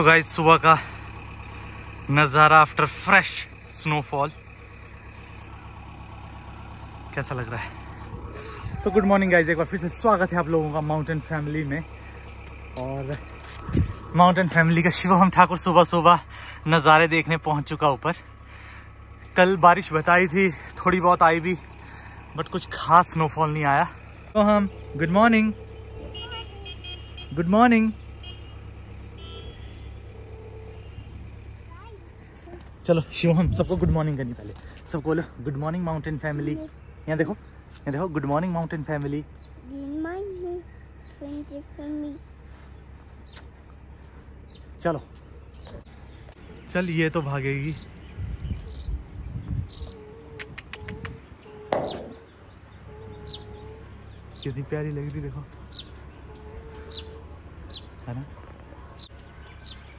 तो गाइज़ सुबह का नज़ारा आफ्टर फ्रेश स्नोफॉल कैसा लग रहा है? तो गुड मॉर्निंग गाइज़ एक बार फिर से स्वागत है आप लोगों का माउंटेन फैमिली में। और माउंटेन फैमिली का शिवम ठाकुर सुबह सुबह नज़ारे देखने पहुँच चुका ऊपर। कल बारिश बताई थी, थोड़ी बहुत आई भी बट कुछ खास स्नोफॉल नहीं आया। तो हम गुड मॉर्निंग गुड मॉर्निंग चलो शिव हम सबको गुड मॉर्निंग करनी पहले। सबको बोलो गुड मॉर्निंग माउंटेन फैमिली यहाँ देखो यहाँ देखो गुड मॉर्निंग माउंटेन फैमिली चलो। चल ये तो भागेगी। कितनी प्यारी लग रही देखो। है ना?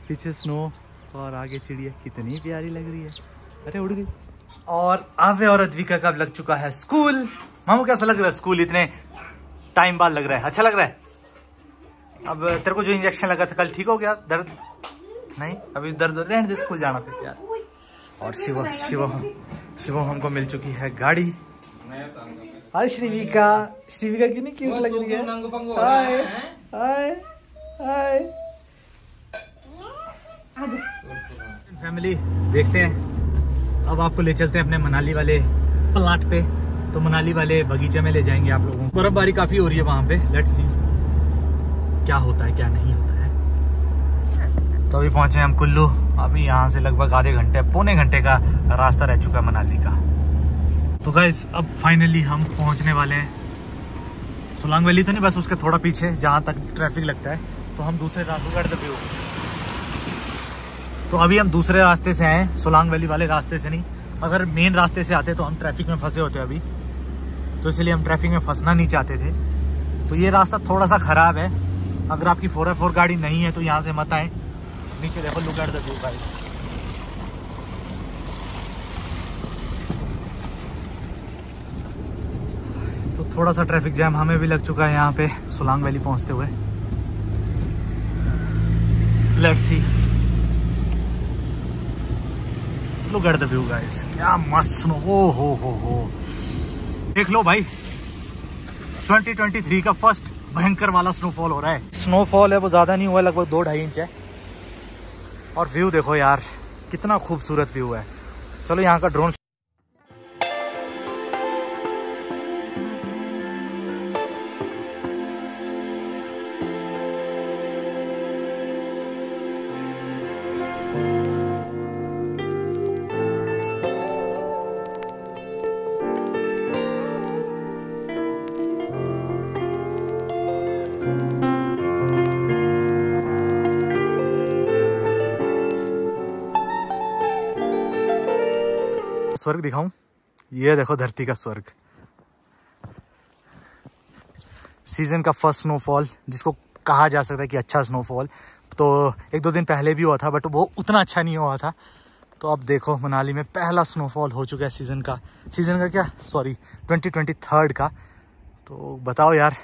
पीछे स्नो और आगे चिड़िया कितनी प्यारी लग रही है। अरे उड़ गई। और आवे और अद्विका का लग चुका है स्कूल। मामू कैसा लग रहा है स्कूल? इतने टाइम बाद लग रहा है। अच्छा लग रहा है? अब तेरे को जो इंजेक्शन लगा था कल ठीक हो गया? दर्द? नहीं? अभी दर्द रहने दे स्कूल जाना फिर यार। और शिव शिव शिव हमको मिल चुकी है गाड़ी। हाय श्रीविका। श्रीविका कितनी क्यूट लग रही है। हाय हाय हाय। फैमिली देखते हैं। अब आपको ले चलते हैं अपने मनाली वाले प्लाट पे। तो मनाली वाले बगीचे में ले जाएँगे आप लोगों को। बर्फबारी काफ़ी हो रही है वहाँ पे। लेट्स सी क्या होता है, क्या नहीं होता है। तो अभी पहुँचे हम कुल्लू। अभी यहाँ से लगभग आधे घंटे, पौने घंटे का रास्ता रह चुका है मनाली का। तो गाइज़ अब फाइनली हम पहुँचने वाले हैं। सुलांग वैली तो नहीं, बस उसके थोड़ा पीछे, जहाँ तक ट्रैफ़िक लगता है। तो हम दूसरे रास्ते का व्यू तो अभी हम दूसरे रास्ते से आए, सोलांग वैली वाले रास्ते से नहीं। अगर मेन रास्ते से आते तो हम ट्रैफ़िक में फंसे होते अभी। तो इसलिए हम ट्रैफ़िक में फंसना नहीं चाहते थे। तो ये रास्ता थोड़ा सा ख़राब है। अगर आपकी फोर फोर गाड़ी नहीं है तो यहाँ से मत आए। नीचे देखो लुक एट गाइस तो थोड़ा सा ट्रैफ़िक जैम हमें भी लग चुका है यहाँ पे, सोलांग वैली पहुँचते हुए। Let's see look at the view guys क्या मस्त सुनो। ओ हो हो हो। देख लो भाई। 2023 का फ़र्स्ट भयंकर वाला स्नोफॉल हो रहा है। स्नोफॉल है, वो ज़्यादा नहीं हुआ, लगभग दो ढाई इंच है। और व्यू देखो यार, कितना खूबसूरत व्यू है। चलो यहाँ का ड्रोन स्वर्ग दिखाऊँ? ये देखो धरती का स्वर्ग। सीज़न का फ़र्स्ट स्नोफॉल जिसको कहा जा सकता है कि अच्छा स्नोफॉल तो एक दो दिन पहले भी हुआ था बट वो उतना अच्छा नहीं हुआ था। तो अब देखो, मनाली में पहला स्नोफॉल हो चुका है सीज़न का। सीज़न का क्या? सॉरी ट्वेंटी ट्वेंटी थर्ड का। तो बताओ यार,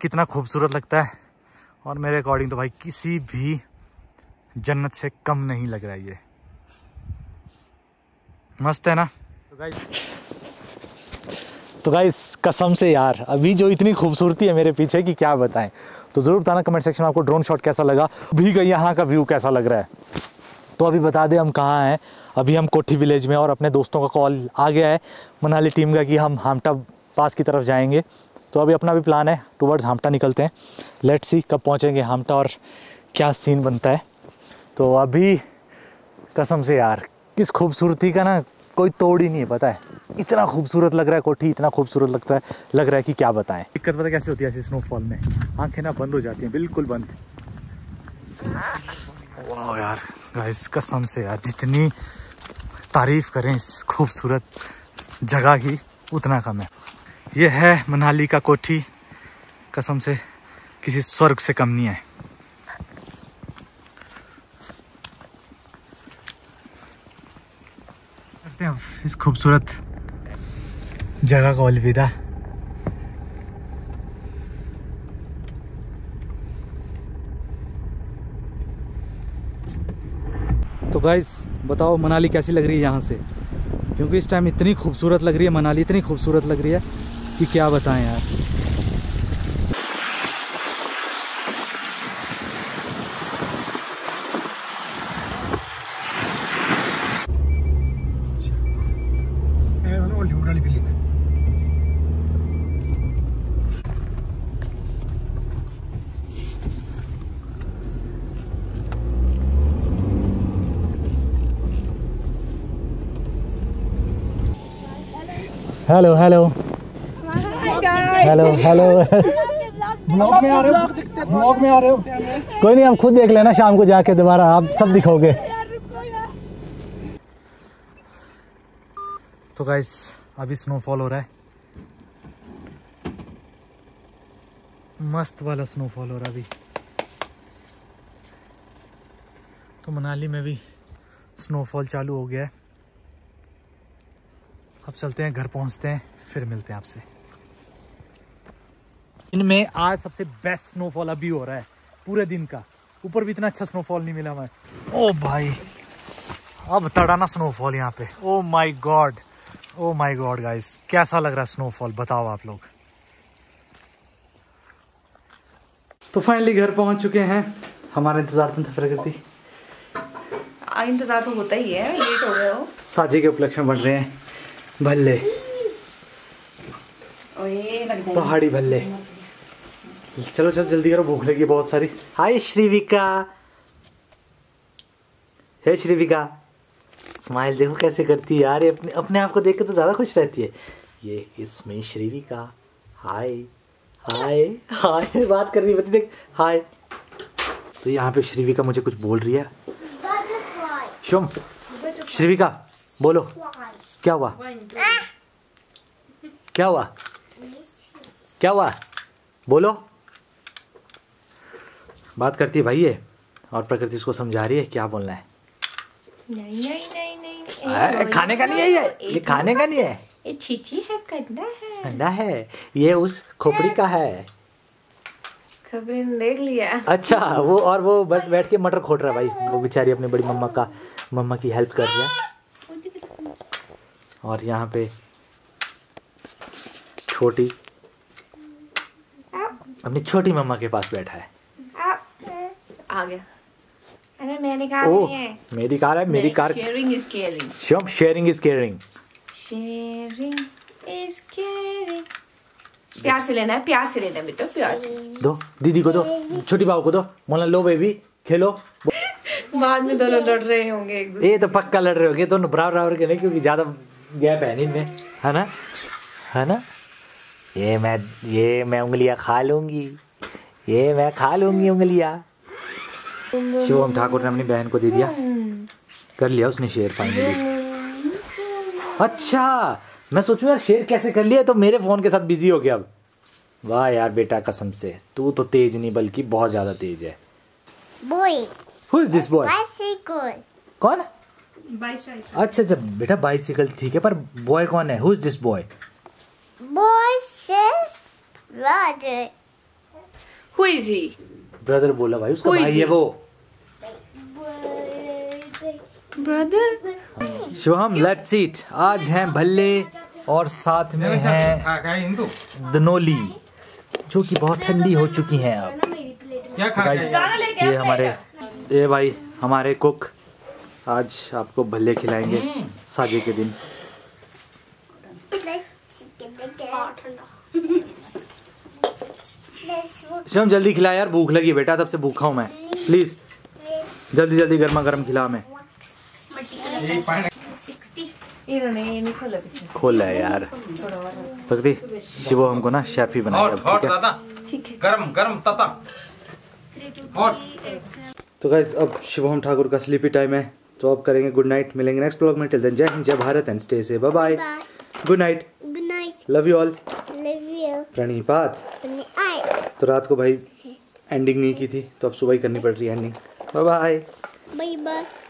कितना खूबसूरत लगता है। और मेरे अकॉर्डिंग तो भाई, किसी भी जन्नत से कम नहीं लग रहा है ये। मस्त है ना? तो गाइस तो गाइस कसम से यार अभी जो इतनी खूबसूरती है मेरे पीछे की क्या बताएँ। तो ज़रूर बताना कमेंट सेक्शन में आपको ड्रोन शॉट कैसा लगा अभी का यहाँ का व्यू कैसा लग रहा है। तो अभी बता दें हम कहाँ हैं। अभी हम कोठी विलेज में और अपने दोस्तों का कॉल आ गया है मनाली टीम का कि हम हामटा पास की तरफ़ जाएँगे। तो अभी अपना भी प्लान है टूवर्ड्स हामटा निकलते हैं। लेट्स सी कब पहुँचेंगे हामटा और क्या सीन बनता है। तो अभी कसम से यार किस खूबसूरती का ना कोई तोड़ ही नहीं है पता है? इतना खूबसूरत लग रहा है कोठी इतना खूबसूरत लगता है लग रहा है कि क्या बताएँ। दिक्कत पता कैसे होती है ऐसी स्नोफॉल में? आँखें ना बंद हो जाती हैं बिल्कुल बंद। वाह यार गाइस कसम से यार जितनी तारीफ़ करें इस खूबसूरत जगह की उतना कम है। ये है मनाली का कोठी। कसम से किसी स्वर्ग से कम नहीं है करते हैं अब इस खूबसूरत जगह को अलविदा। तो गाइस बताओ मनाली कैसी लग रही है यहाँ से? क्योंकि इस टाइम इतनी खूबसूरत लग रही है, मनाली इतनी खूबसूरत लग रही है कि क्या बताएँ यार। हॉलीवुड वाली फ़िल्म है। Hello hello hello hello blog में आ रहे हो? ब्लॉग में आ रहे हो? कोई नहीं हम खुद देख लेना शाम को जाके दोबारा आप सब दिखोगे। तो गाइस अभी स्नोफॉल हो रहा है। मस्त वाला स्नोफॉल हो रहा अभी। तो मनाली में भी स्नोफॉल चालू हो गया है। अब चलते हैं, घर पहुँचते हैं, फिर मिलते हैं आपसे। इनमें आज सबसे बेस्ट स्नोफॉल अभी हो रहा है, पूरे दिन का। ऊपर भी इतना अच्छा स्नोफॉल नहीं मिला हमें। ओ भाई, अब तड़ाना स्नोफॉल यहाँ पे। ओ my God oh my God guys कैसा लग रहा है स्नोफॉल बताओ आप लोग। तो फाइनली घर पहुँच चुके हैं। हमारा इंतज़ार तो था प्रकृति इंतज़ार तो होता ही है। लेट हो गए हो। साझी के उपलक्ष्य में बन रहे हैं। भल्ले। ओए लग जाएगी पहाड़ी भल्ले। चलो चलो जल्दी करो। भूख लगी बहुत सारी। हाय श्रीविका। हे श्रीविका। स्माइल देखो कैसे करती है यार, ये अपने अपने आप को देख के तो ज़्यादा खुश रहती है। ये इसमें श्रीविका हाय हाय हाय, बात कर रही है देख, हाय। तो यहाँ पे श्रीविका मुझे कुछ बोल रही है। शुम श्रीविका बोलो। क्या हुआ? क्या हुआ? क्या हुआ? बोलो। बात करती है भाई ये, और प्रकृति उसको समझा रही है, क्या बोलना है। नहीं नहीं खाने का नहीं है ये? ये खाने का नहीं है? ये छीची है कंधा है। ठंडा है? ये उस खोपड़ी का है। ने देख लिया। अच्छा वो और वो बैठ बैठ के मटर खोट रहा है भाई। वो बेचारी अपनी बड़ी मम्मा का मम्मा की हेल्प कर रहा है। और यहाँ पे छोटी अपनी छोटी मम्मा के पास बैठा है। आ गया। अरे मैंने कहा ओ नहीं है। मेरी कार है मेरी car sharing is caring sharing is caring sharing is caring प्यार से लेना है प्यार से लेना है बेटा प्यार दो दीदी को दो छोटी बाबू को दो। मोला लो बेबी खेलो। बाद में दोनों लड़ रहे होंगे एक दूसरे ये तो पक्का लड़ रहे होगे दोनों बराबर बराबर के नहीं क्योंकि ज़्यादा गैप है नहीं इनमें। है ना? है ना? ये मैं ये मैं उंगलियाँ खा लूँगी। ये मैं खा लूँगी उंगलियाँ। शिवम ठाकुर ने अपनी बहन को दे दिया। कर लिया उसने शेर फाइनली। अच्छा मैं सोचूं यार शेर कैसे कर लिया? तो मेरे फ़ोन के साथ बिज़ी हो गया अब। वाह यार बेटा कसम से तू तो तेज नहीं बल्कि बहुत ज़्यादा तेज है। Boy, who is this boy. कौन? अच्छा अच्छा बेटा बाइसिकल ठीक है पर बॉय कौन है? Who is this boy says brother. Who is he brother बोला भाई उसका भाई है वो। ब्रदर शिवम लेट्स ईट आज हैं भल्ले और साथ में है दनोली जो कि बहुत ठंडी हो चुकी हैं अब। क्या खा गाइस ये हमारे ये भाई हमारे कुक आज आपको भल्ले खिलाएँगे साजे के दिन। शिवम जल्दी खिला यार भूख लगी बेटा तब से भूखा हूँ मैं। प्लीज़ जल्दी जल्दी गर्मा गर्म खिला मैं खोला है यार। प्रकृति शिवो हमको ना शेफ ही हॉट ठीक है? दादा ठीक गरम गरम तता। तो गाइज़ अब शिवम ठाकुर का स्लीपी टाइम है। तो अब करेंगे गुड नाइट मिलेंगे नेक्स्ट ब्लॉग में। टिल देन जय हिंद जय Bharat and stay safe bye bye. Good night Good night. Love you all Love you. प्रणीपात. तो रात को भाई एंडिंग नहीं की थी तो अब सुबह ही करनी पड़ रही है ending bye bye Bye bye.